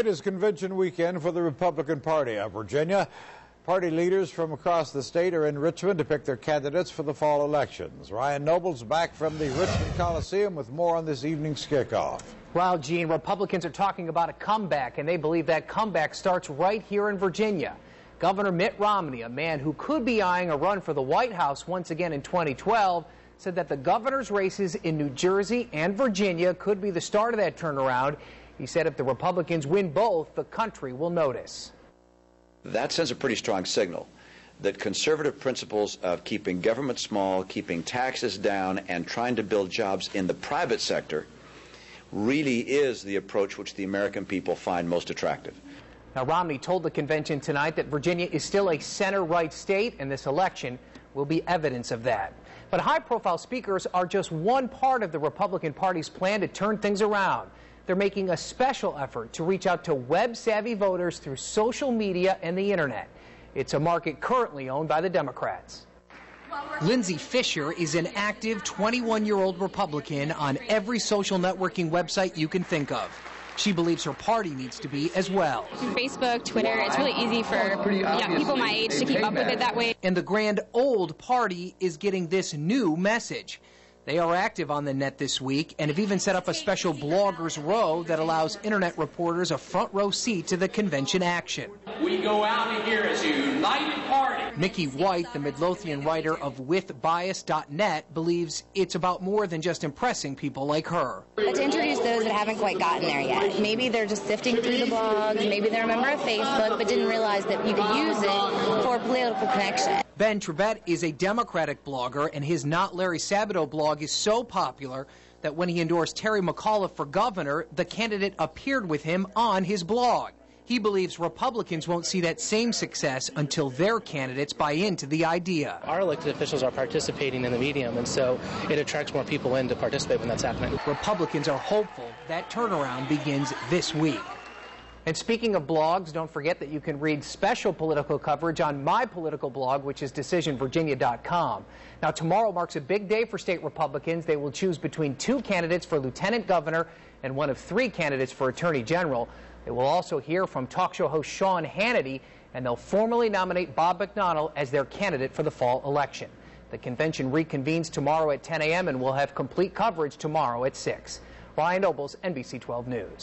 It is convention weekend for the Republican Party of Virginia. Party leaders from across the state are in Richmond to pick their candidates for the fall elections. Ryan Nobles back from the Richmond Coliseum with more on this evening's kickoff. Well, Gene, Republicans are talking about a comeback, and they believe that comeback starts right here in Virginia. Governor Mitt Romney, a man who could be eyeing a run for the White House once again in 2012, said that the governor's races in New Jersey and Virginia could be the start of that turnaround. He said if the Republicans win both, the country will notice. That sends a pretty strong signal that conservative principles of keeping government small, keeping taxes down, and trying to build jobs in the private sector really is the approach which the American people find most attractive. Now, Romney told the convention tonight that Virginia is still a center right state, and this election will be evidence of that. But high profile speakers are just one part of the Republican Party's plan to turn things around. They're making a special effort to reach out to web savvy voters through social media and the internet. It's a market currently owned by the Democrats. Lindsay Fisher is an active 21 year old Republican on every social networking website you can think of. She believes her party needs to be as well. Facebook, Twitter, it's really easy for young people my age to keep up with it that way. And the grand old party is getting this new message. They are active on the net this week and have even set up a special bloggers row that allows internet reporters a front row seat to the convention action. We go out of here as a united party. Mickey White, the Midlothian writer of WithBias.net, believes it's about more than just impressing people like her. But to introduce those that haven't quite gotten there yet. Maybe they're just sifting through the blogs, maybe they're a member of Facebook, but didn't realize that you could use it for political connection. Ben Tribbett is a Democratic blogger, and his Not Larry Sabato blog is so popular that when he endorsed Terry McAuliffe for governor, the candidate appeared with him on his blog. He believes Republicans won't see that same success until their candidates buy into the idea. Our elected officials are participating in the medium, and so it attracts more people in to participate when that's happening. Republicans are hopeful that turnaround begins this week. And speaking of blogs, don't forget that you can read special political coverage on my political blog, which is decisionvirginia.com. Now, tomorrow marks a big day for state Republicans. They will choose between two candidates for lieutenant governor and one of three candidates for attorney general. They will also hear from talk show host Sean Hannity, and they'll formally nominate Bob McDonnell as their candidate for the fall election. The convention reconvenes tomorrow at 10 a.m., and we'll have complete coverage tomorrow at 6. Ryan Nobles, NBC 12 News.